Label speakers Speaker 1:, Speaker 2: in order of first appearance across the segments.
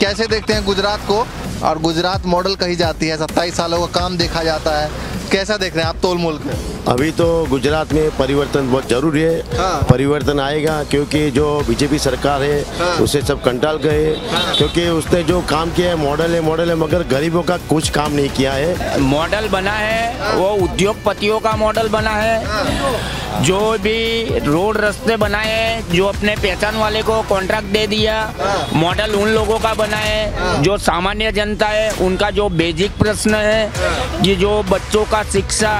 Speaker 1: कैसे देखते हैं गुजरात को? और गुजरात मॉडल कही जाती है सत्ताईस सालों का काम देखा जाता है। कैसा देख रहे हैं आप तोल मोल के?
Speaker 2: अभी तो गुजरात में परिवर्तन बहुत ज़रूरी है।
Speaker 1: हाँ।
Speaker 2: परिवर्तन आएगा क्योंकि जो बीजेपी सरकार है
Speaker 1: हाँ।
Speaker 2: उसे सब कंटाल गए। हाँ। क्योंकि उसने जो काम किया है मॉडल है मॉडल है मगर गरीबों का कुछ काम नहीं किया है।
Speaker 3: मॉडल बना है वो उद्योगपतियों का मॉडल बना है। जो भी रोड रास्ते बनाए जो अपने पहचान वाले को कॉन्ट्रैक्ट दे दिया मॉडल उन लोगों का बनाए जो सामान्य जनता है उनका जो बेसिक प्रश्न है ये जो बच्चों का शिक्षा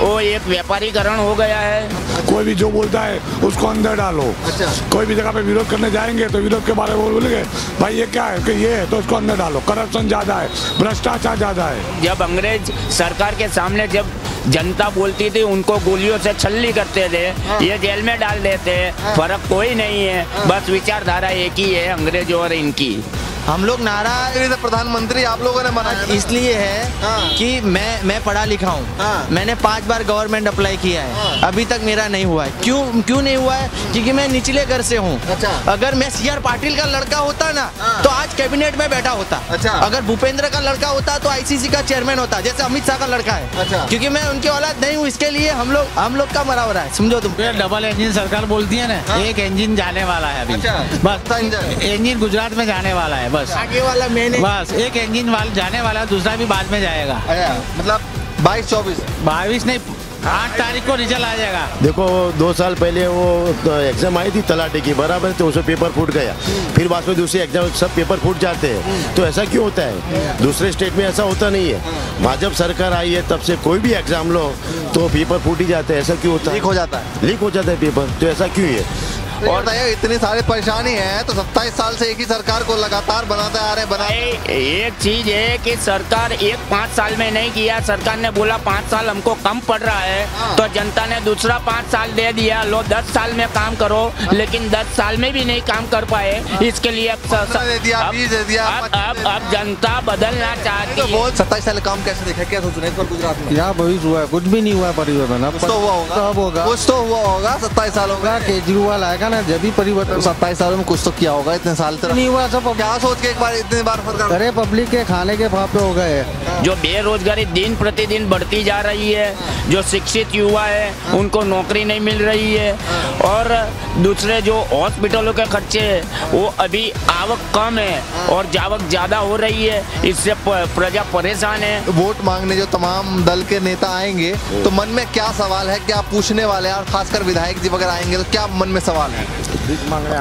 Speaker 3: वो एक व्यापारीकरण हो गया है।
Speaker 4: कोई भी जो बोलता है उसको अंदर डालो।
Speaker 1: अच्छा।
Speaker 4: कोई भी जगह पे विरोध करने जाएँगे तो विरोध के बारे में बोलेंगे भाई ये क्या है? कि ये है तो उसको अंदर डालो। करप्शन ज़्यादा है भ्रष्टाचार ज़्यादा है।
Speaker 3: जब अंग्रेज़ सरकार के सामने जब जनता बोलती थी उनको गोलियों से छल्ली करते थे ये जेल में डाल देते फ़र्क कोई नहीं है। बस विचारधारा एक ही है अंग्रेज़ों और इनकी।
Speaker 5: हम लोग नारा
Speaker 1: ये तो प्रधानमंत्री आप लोगों ने बनाया
Speaker 5: इसलिए है
Speaker 1: हाँ।
Speaker 5: कि मैं मैं पढ़ा लिखा हूँ
Speaker 1: हाँ।
Speaker 5: मैंने पाँच बार गवर्नमेंट अप्लाई किया है अभी तक मेरा नहीं हुआ है क्यों क्यों नहीं हुआ है क्योंकि मैं निचले घर से हूँ
Speaker 1: अच्छा।
Speaker 5: अगर मैं सी आर पाटिल का लड़का होता ना
Speaker 1: हाँ।
Speaker 5: तो आज कैबिनेट में बैठा होता
Speaker 1: अच्छा।
Speaker 5: अगर भूपेंद्र का लड़का होता तो आईसीसी का चेयरमैन होता जैसे अमित शाह का लड़का है
Speaker 1: अच्छा।
Speaker 5: क्योंकि मैं उनकी औलाद नहीं हूँ इसके लिए हम लोग हम लोग का मरा हो रहा है समझो तुम
Speaker 6: डबल इंजन सरकार बोलती है ना एक इंजन जाने वाला है अभी
Speaker 1: अच्छा।
Speaker 6: बस
Speaker 1: अच्छा इंजन।
Speaker 6: इंजन गुजरात में जाने वाला है बस।
Speaker 5: आगे वाला मैंने
Speaker 6: बस एक इंजन वाला जाने वाला दूसरा भी बाद में जाएगा।
Speaker 1: अच्छा मतलब बाईस चौबीस
Speaker 6: बाईस नहीं आठ तारीख को रिज़ल्ट आ जाएगा।
Speaker 2: देखो दो साल पहले वो तो एग्ज़ाम आई थी तलाटे की बराबर तो उसमें पेपर फूट गया। फिर बाद में दूसरे एग्ज़ाम सब पेपर फूट जाते हैं। तो ऐसा क्यों होता है? दूसरे स्टेट में ऐसा होता नहीं है। भाजपा सरकार आई है तब से कोई भी एग्ज़ाम लो तो पेपर फूट ही जाते हैं। ऐसा क्यों होता
Speaker 1: लीक
Speaker 2: हो
Speaker 1: जाता है।
Speaker 2: लीक हो जाता है पेपर तो ऐसा क्यों है?
Speaker 1: और बताइए इतनी सारी परेशानी है तो सत्ताईस साल से एक ही सरकार को लगातार बनाते आ रहे बना
Speaker 3: भाई एक चीज़ है कि सरकार एक पाँच साल में नहीं किया सरकार ने बोला पाँच साल हमको कम पड़ रहा है तो जनता ने दूसरा पाँच साल दे दिया लो दस साल में काम करो लेकिन दस साल में भी नहीं काम कर पाए इसके लिए अब
Speaker 1: दे दिया,
Speaker 3: अब-
Speaker 1: दे दिया,
Speaker 3: अब अब अब जनता बदलना
Speaker 1: तो
Speaker 3: चाहती है।
Speaker 1: बोल सत्ताईस साल काम कैसे देखा? क्या सोच रहे हैं इस बार गुजरात में?
Speaker 7: यहाँ भविष्य हुआ है कुछ भी नहीं हुआ है परिवर्तन अब
Speaker 1: कुछ तो हुआ होगा। कुछ तो हुआ होगा सत्ताईस साल होगा
Speaker 7: केजरीवाल आएगा ना जब भी परिवर्तन
Speaker 1: सत्ताईस सालों में कुछ तो किया होगा इतने साल तक।
Speaker 7: नहीं हुआ सब
Speaker 1: क्या सोच के एक बार इतनी बार सरकार
Speaker 7: अरे पब्लिक के खाने के भाव पे हो गए।
Speaker 3: जो बेरोजगारी दिन प्रतिदिन बढ़ती जा रही है जो शिक्षित युवा है उनको नौकरी नहीं मिल रही है और दूसरे जो हॉस्पिटलों के खर्चे है वो अभी आवक कम है और जावक ज़्यादा हो रही है इससे प्रजा परेशान है।
Speaker 1: वोट मांगने जो तमाम दल के नेता आएँगे तो मन में क्या सवाल है क्या पूछने वाले हैं? और खासकर विधायक जी वगैरह आएँगे तो क्या मन में सवाल है?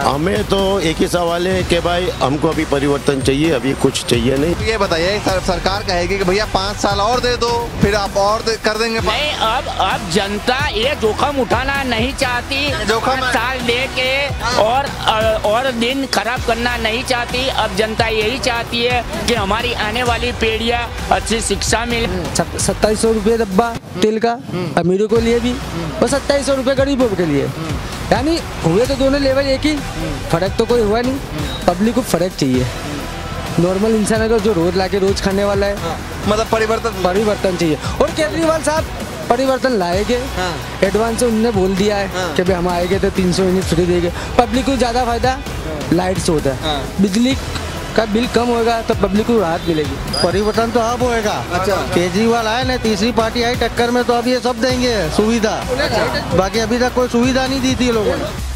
Speaker 2: हमें तो एक ही सवाल है कि भाई हमको अभी परिवर्तन चाहिए अभी कुछ चाहिए नहीं।
Speaker 1: ये बताइए सर, सरकार कहेगी कि भैया पाँच साल और दे दो फिर आप और दे, कर देंगे
Speaker 3: नहीं अब अब जनता ये जोखम उठाना नहीं चाहती।
Speaker 1: जोखम
Speaker 3: साल दे के और और दिन खराब करना नहीं चाहती। अब जनता यही चाहती है कि हमारी आने वाली पीढ़ियाँ अच्छी शिक्षा मिले।
Speaker 8: सत्ताईस सौ रुपये डब्बा तेल का अमीरों के लिए भी और सत्ताईस सौ रुपये गरीबों के लिए। यानी हुए तो दोनों लेवल एक ही। फ़र्क तो कोई हुआ नहीं। पब्लिक को फ़र्क चाहिए। नॉर्मल इंसान अगर जो रोज लाके रोज खाने वाला है हाँ।
Speaker 1: मतलब परिवर्तन।
Speaker 8: परिवर्तन चाहिए। और केजरीवाल साहब परिवर्तन लाएँगे। हाँ। एडवांस से उनने बोल दिया है हाँ। कि भाई हम आएँगे तो 300 सौ यूनिट फ्री देंगे। पब्लिक को ज़्यादा फ़ायदा लाइट से होता है। बिजली का बिल कम होगा तो पब्लिक को राहत मिलेगी।
Speaker 7: परिवर्तन तो अब होएगा।
Speaker 1: अच्छा।
Speaker 7: केजरीवाल आए ना तीसरी पार्टी आई टक्कर में तो अब ये सब देंगे सुविधा। बाकी अभी तक कोई सुविधा नहीं दी थी लोगों ने।